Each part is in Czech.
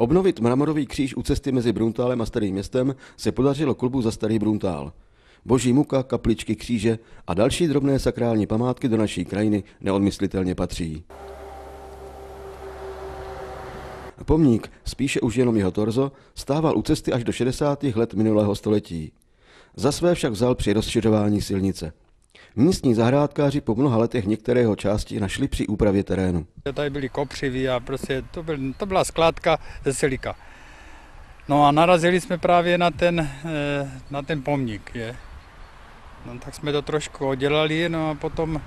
Obnovit mramorový kříž u cesty mezi Bruntálem a Starým městem se podařilo klubu za Starý Bruntál. Boží muka, kapličky, kříže a další drobné sakrální památky do naší krajiny neodmyslitelně patří. Pomník, spíše už jenom jeho torzo, stával u cesty až do 60. let minulého století. Za své však vzal při rozšiřování silnice. Místní zahrádkáři po mnoha letech některého části našli při úpravě terénu. Tady byly kopřivy a prostě to, byl, to byla skládka ze silika. No a narazili jsme právě na ten, eh, na ten pomník. Je. No, tak jsme to trošku oddělali, no a potom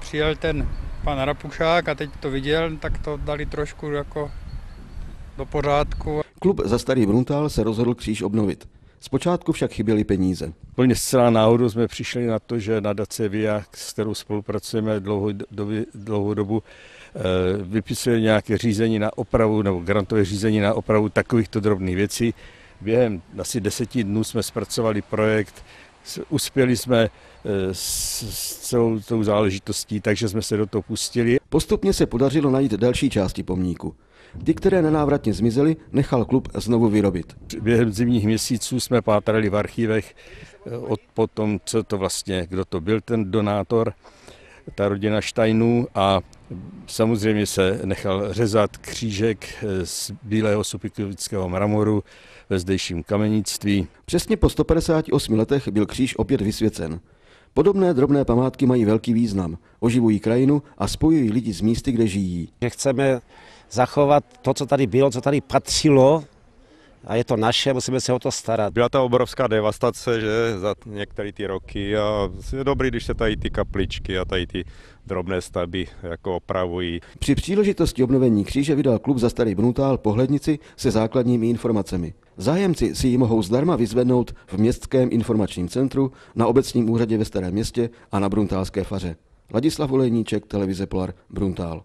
přijel ten pan Rapušák a teď to viděl, tak to dali trošku jako do pořádku. Klub za Starý Bruntál se rozhodl kříž obnovit. Zpočátku však chyběly peníze. Plně zcela náhodou jsme přišli na to, že nadace VIA, s kterou spolupracujeme dlouhou, dobu, dlouhou dobu, eh, vypisuje nějaké řízení na opravu nebo grantové řízení na opravu takovýchto drobných věcí. Během asi deseti dnů jsme zpracovali projekt, uspěli jsme eh, s celou tou záležitostí, takže jsme se do toho pustili. Postupně se podařilo najít další části pomníku. Ty, které nenávratně zmizely, nechal klub znovu vyrobit. Během zimních měsíců jsme pátrali v archívech eh, od potom, co to vlastně, kdo to byl ten donátor, ta rodina Steinů a samozřejmě se nechal řezat křížek eh, z bílého supikovického mramoru ve zdejším kamenictví. Přesně po 158 letech byl kříž opět vysvěcen. Podobné drobné památky mají velký význam, oživují krajinu a spojují lidi z místy, kde žijí. Chceme zachovat to, co tady bylo, co tady patřilo a je to naše, musíme se o to starat. Byla ta obrovská devastace, že za některé ty roky a je dobrý, když se tady ty kapličky a tady ty drobné stavby jako opravují. Při příležitosti obnovení kříže vydal klub za Starý Brunutál pohlednici se základními informacemi. Zájemci si ji mohou zdarma vyzvednout v Městském informačním centru, na obecním úřadě ve Starém městě a na Bruntálské faře. Ladislav Olejníček, televize Polar, Bruntál.